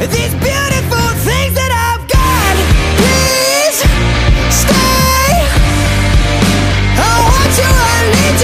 These beautiful